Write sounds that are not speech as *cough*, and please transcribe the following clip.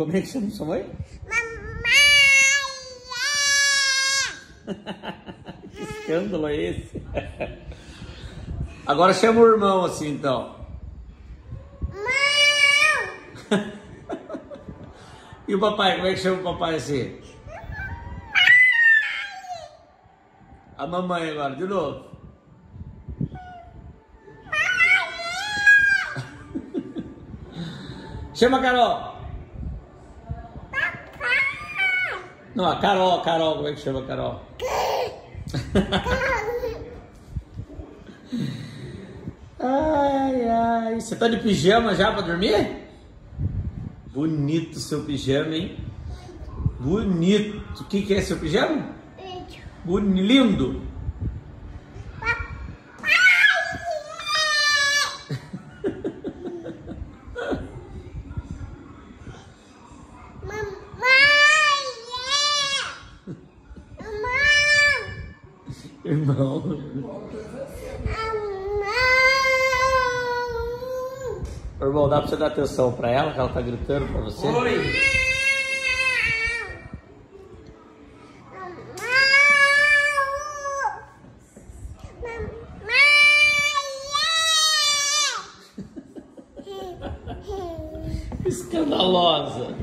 Como é que chama sua mãe? *laughs* que escândalo é esse? Agora chama o irmão assim então. e o papai, como é que chama o papai assim? A mamãe agora, de novo. Chama a Carol. Não, a Carol, Carol, como é que chama a Carol? ai, ai. Você tá de pijama já pra dormir? Bonito seu pijama, hein? Bonito. O que, que é seu pijama? Bonito. Lindo. Irmão. Irmão, dá pra você dar atenção pra ela, que ela tá gritando pra você? Oi! *laughs* Escandalosa.